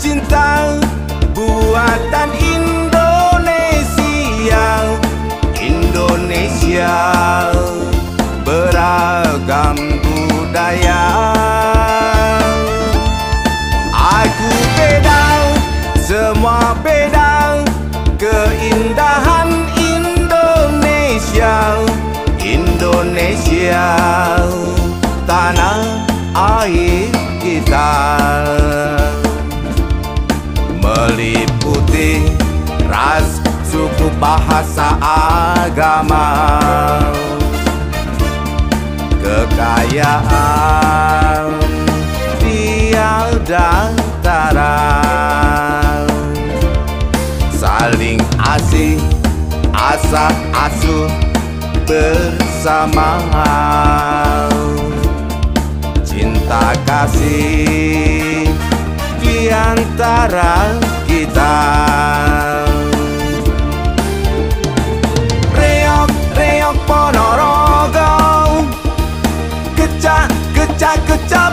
cinta buatan Indonesia Indonesia beragam budaya. Aku beda, semua beda Keindahan Indonesia Indonesia Tanah air kita. Meliputi ras, suku, bahasa, agama. Kekayaan tiada tara Saling asih, asah, asuh bersama Cinta kasih antara kita Reok, reok Ponorogo Kecak, kecak, kecak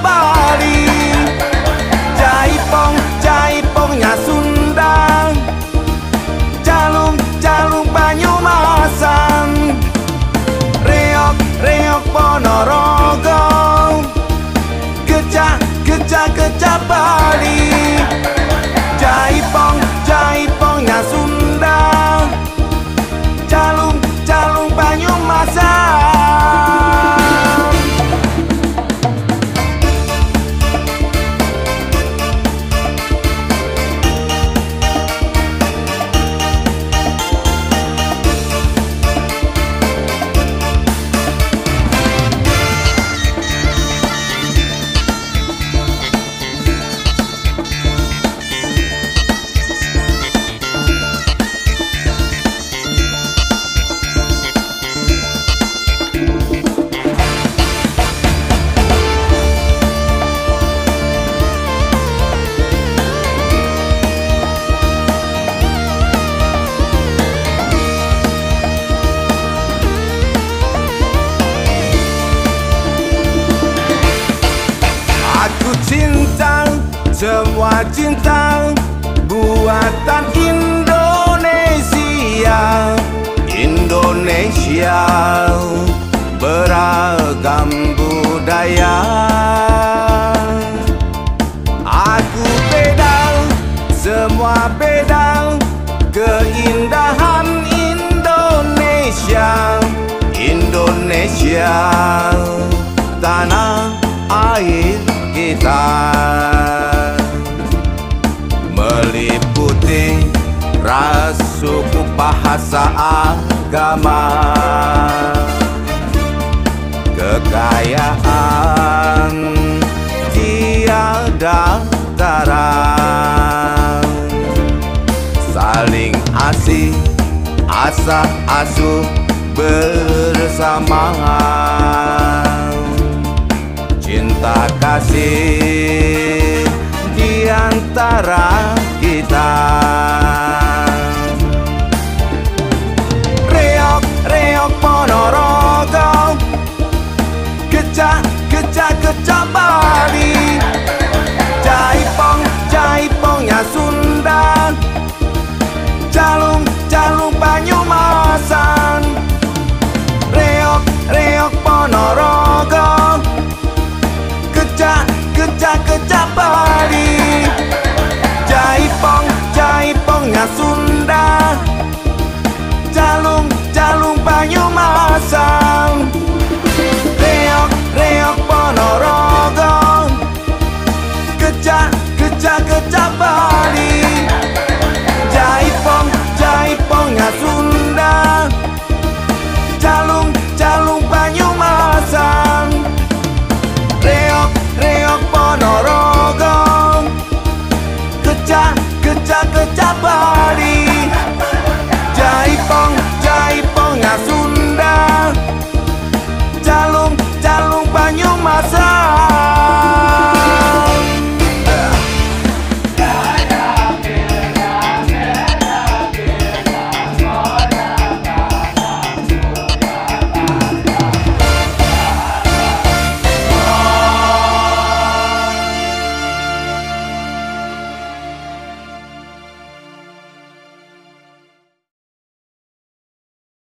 semua cinta Buatan Indonesia. Indonesia Beragam budaya. Aku beda, semua beda Keindahan Indonesia. Indonesia Tanah air kita. Suku, bahasa, agama. Kekayaan tiada tara Saling asih, asah, asuh bersama Cinta kasih di antara kita